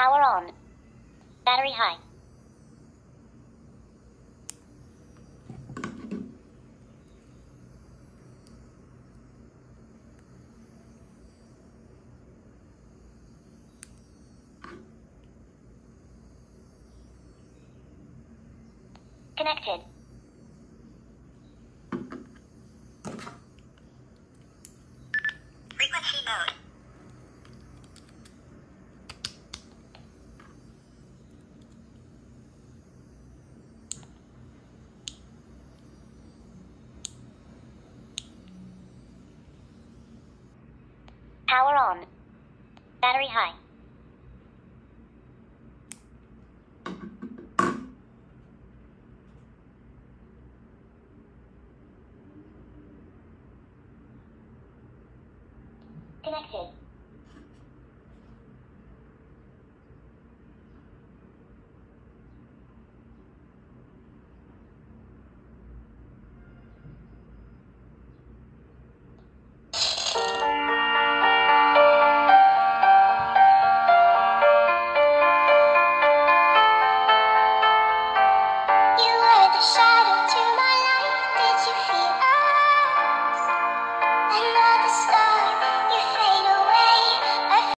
Power on. Battery high. Connected. Power on. Battery high. Connected.